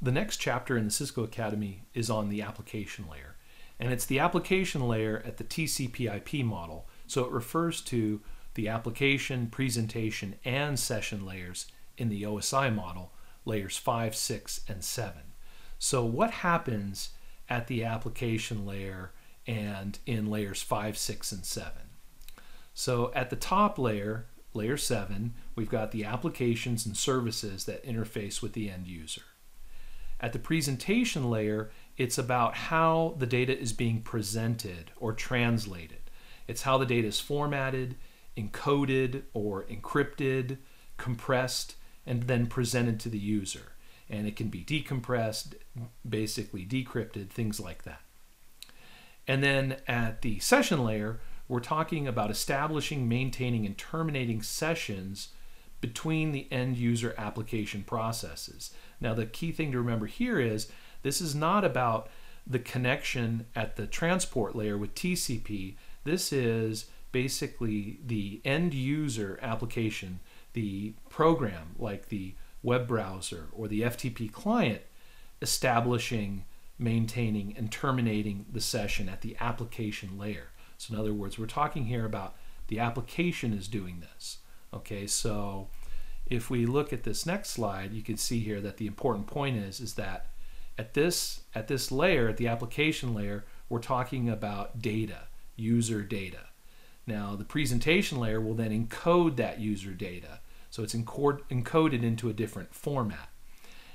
the next chapter in the Cisco Academy is on the application layer. And it's the application layer at the TCP/IP model. So it refers to the application, presentation, and session layers in the OSI model, layers 5, 6, and 7. So what happens at the application layer and in layers 5, 6, and 7? So at the top layer, layer 7, we've got the applications and services that interface with the end user. At the presentation layer, it's about how the data is being presented or translated. It's how the data is formatted, encoded or encrypted, compressed, and then presented to the user. And it can be decompressed, basically decrypted, things like that. And then at the session layer, we're talking about establishing, maintaining, and terminating sessions between the end user application processes. Now, the key thing to remember here is this is not about the connection at the transport layer with TCP. This is basically the end user application, the program like the web browser or the FTP client, establishing, maintaining, and terminating the session at the application layer. So, in other words, we're talking here about the application is doing this. Okay, so if we look at this next slide, you can see here that the important point is, is that at this, at this layer, at the application layer, we're talking about data, user data. Now, the presentation layer will then encode that user data. So it's encoded into a different format.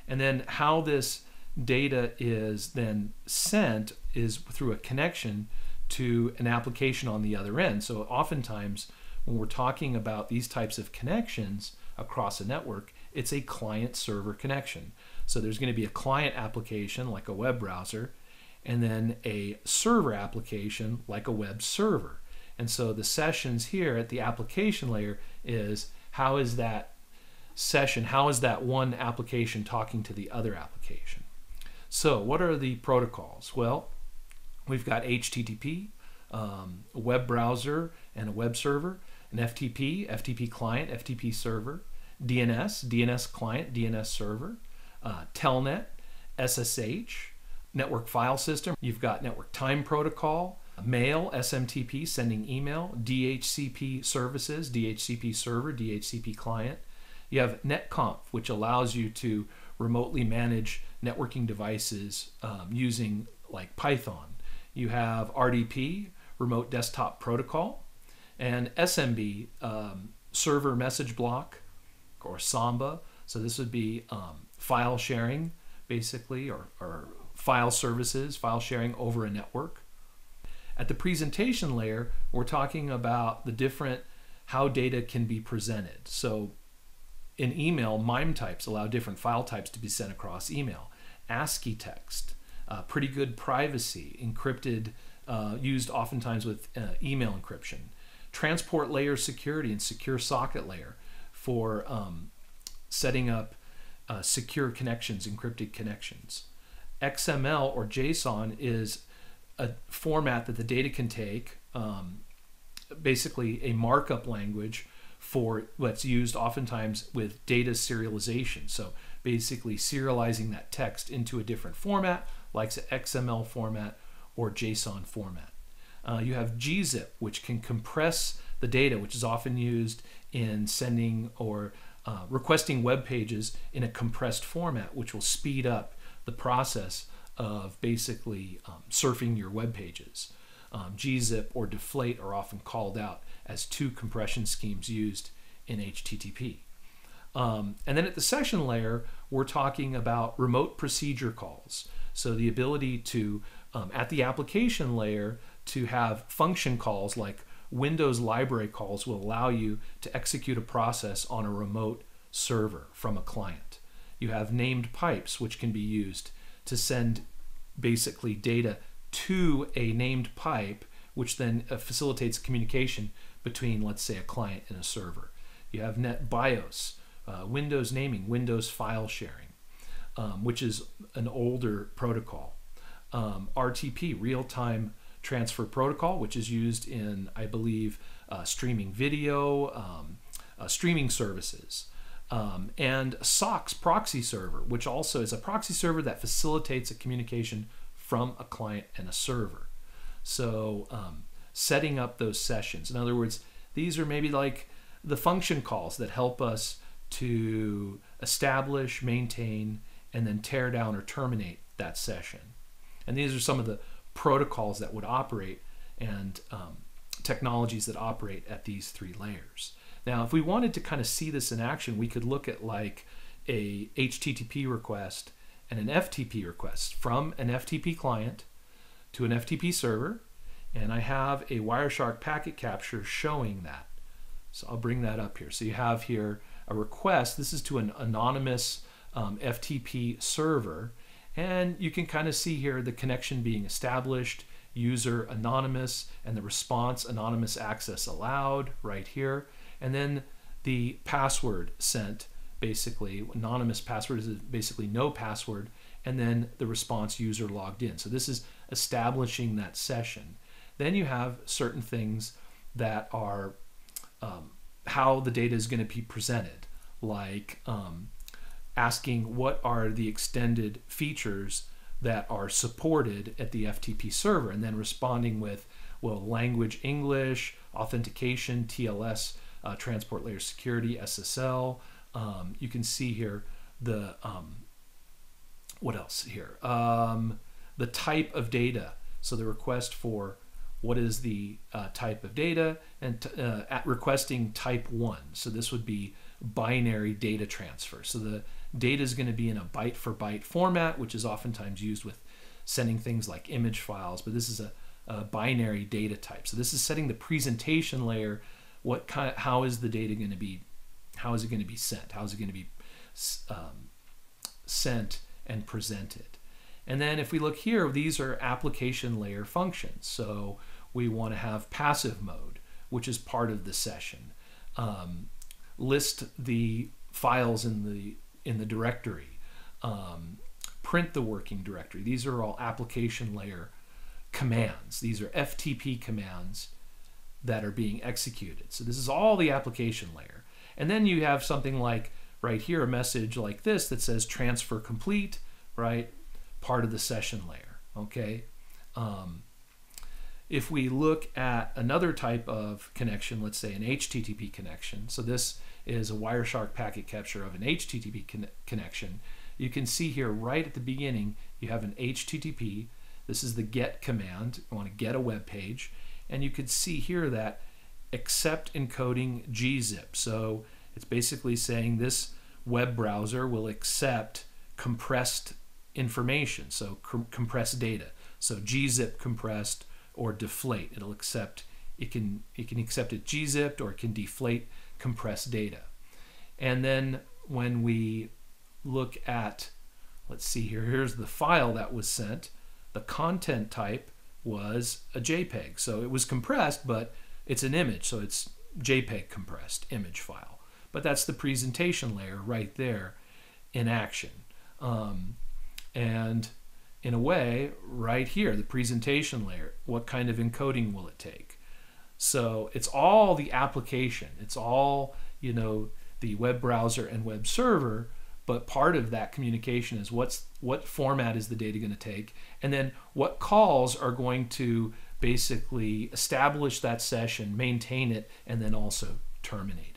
And then how this data is then sent is through a connection to an application on the other end. So oftentimes, when we're talking about these types of connections across a network, it's a client server connection. So there's going to be a client application like a web browser, and then a server application like a web server. And so the sessions here at the application layer is how is that session, how is that one application talking to the other application? So what are the protocols? Well, we've got HTTP, um, a web browser, and a web server, an FTP, FTP client, FTP server, DNS, DNS client, DNS server, uh, Telnet, SSH, network file system. You've got network time protocol, mail, SMTP, sending email, DHCP services, DHCP server, DHCP client. You have NetConf, which allows you to remotely manage networking devices um, using like Python. You have RDP, remote desktop protocol, and SMB, um, server message block, or Samba. So this would be um, file sharing, basically, or, or file services, file sharing over a network. At the presentation layer, we're talking about the different how data can be presented. So in email, MIME types allow different file types to be sent across email. ASCII text, uh, pretty good privacy, encrypted, uh, used oftentimes with uh, email encryption. Transport layer security and secure socket layer for um, setting up uh, secure connections, encrypted connections. XML or JSON is a format that the data can take, um, basically a markup language for what's used oftentimes with data serialization. So basically serializing that text into a different format, like XML format or JSON format. Uh, you have gzip, which can compress the data, which is often used in sending or uh, requesting web pages in a compressed format, which will speed up the process of basically um, surfing your web pages. Um, gzip or deflate are often called out as two compression schemes used in HTTP. Um, and then at the session layer, we're talking about remote procedure calls. So the ability to, um, at the application layer, to have function calls like Windows library calls will allow you to execute a process on a remote server from a client. You have named pipes, which can be used to send basically data to a named pipe, which then uh, facilitates communication between, let's say, a client and a server. You have NetBIOS, uh, Windows naming, Windows file sharing, um, which is an older protocol. Um, RTP, real time transfer protocol, which is used in, I believe, uh, streaming video, um, uh, streaming services. Um, and SOCKS proxy server, which also is a proxy server that facilitates a communication from a client and a server. So um, setting up those sessions. In other words, these are maybe like the function calls that help us to establish, maintain, and then tear down or terminate that session. And these are some of the protocols that would operate and um, technologies that operate at these three layers. Now, if we wanted to kind of see this in action, we could look at like a HTTP request and an FTP request from an FTP client to an FTP server. And I have a Wireshark packet capture showing that. So I'll bring that up here. So you have here a request. This is to an anonymous um, FTP server. And you can kind of see here the connection being established, user anonymous, and the response anonymous access allowed right here. And then the password sent, basically, anonymous password is basically no password, and then the response user logged in. So this is establishing that session. Then you have certain things that are um, how the data is going to be presented, like um, asking what are the extended features that are supported at the FTP server, and then responding with, well, language English, authentication, TLS, uh, transport layer security, SSL. Um, you can see here the, um, what else here? Um, the type of data. So the request for what is the uh, type of data and uh, at requesting type 1 so this would be binary data transfer. So the data is going to be in a byte for byte format which is oftentimes used with sending things like image files but this is a, a binary data type. So this is setting the presentation layer what kind of, how is the data going to be how is it going to be sent? How is it going to be um, sent and presented? And then if we look here these are application layer functions. So we want to have passive mode, which is part of the session. Um, list the files in the in the directory. Um, print the working directory. These are all application layer commands. These are FTP commands that are being executed. So this is all the application layer. And then you have something like right here, a message like this that says transfer complete, right? Part of the session layer, okay? Um, if we look at another type of connection, let's say an HTTP connection, so this is a Wireshark packet capture of an HTTP con connection, you can see here right at the beginning, you have an HTTP. This is the get command. You want to get a web page. And you can see here that accept encoding gzip. So it's basically saying this web browser will accept compressed information, so compressed data. So gzip compressed or deflate. It'll accept it can it can accept it gzipped or it can deflate compressed data. And then when we look at let's see here, here's the file that was sent. The content type was a JPEG. So it was compressed, but it's an image, so it's JPEG compressed image file. But that's the presentation layer right there in action. Um, and in a way, right here, the presentation layer, what kind of encoding will it take? So it's all the application. It's all, you know, the web browser and web server, but part of that communication is what's what format is the data going to take and then what calls are going to basically establish that session, maintain it and then also terminate